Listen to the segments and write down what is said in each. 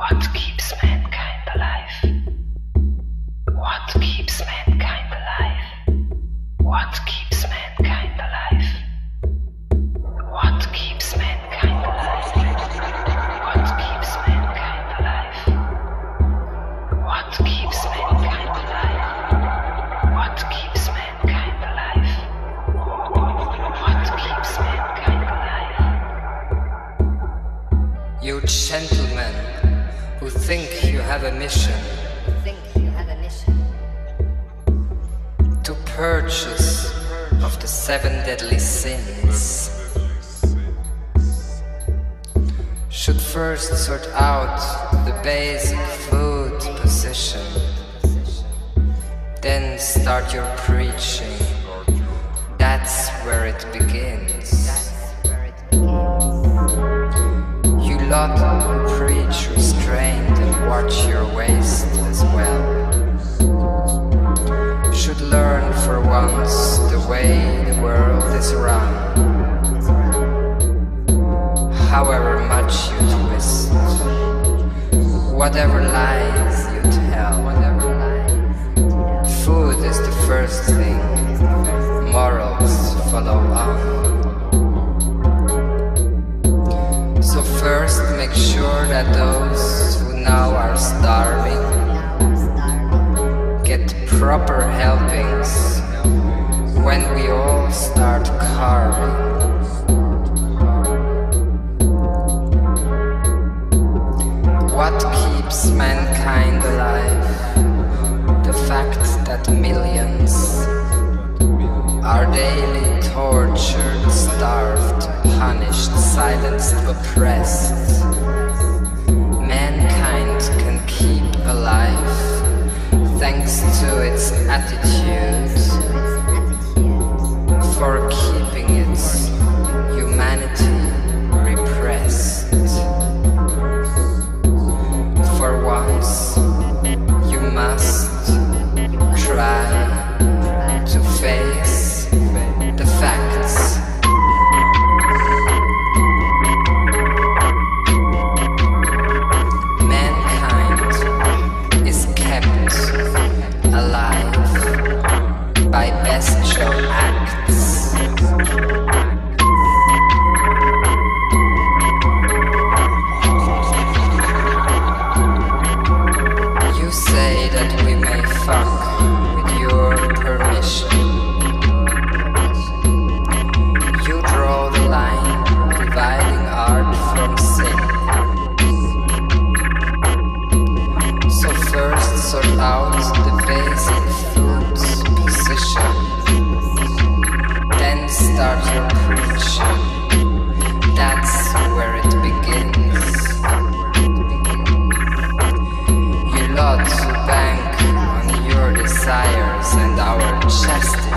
What keeps mankind alive? What keeps mankind alive? What think you have a mission think you have a mission to purchase of the seven deadly sins. Should first sort out the basic food position then start your preaching. That's where it begins. You lot watch your waist as well should learn for once the way the world is run however much you twist, whatever lies you tell, whatever lies. Food is the first thing, morals follow on. So first make sure that those now are starving get proper helpings when we all start carving. What keeps mankind alive? The fact that millions are daily tortured, starved, punished, silenced, oppressed. Attitude you say that we may fuck with your permission. You draw the line dividing art from sin. So first sort out the basic food's position, then start your preaching. chest.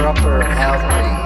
proper elderly.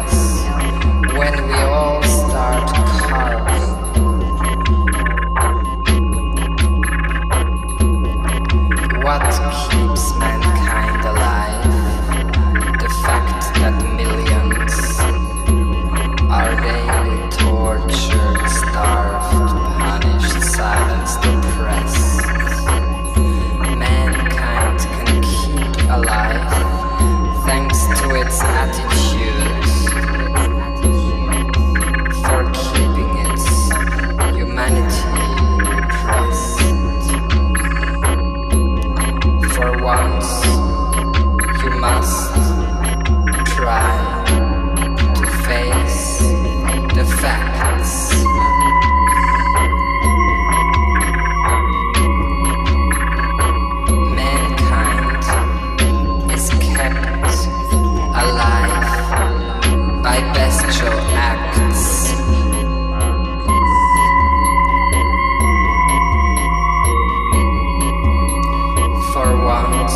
For once,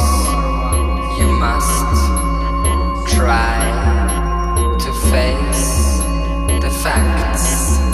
you must try to face the facts.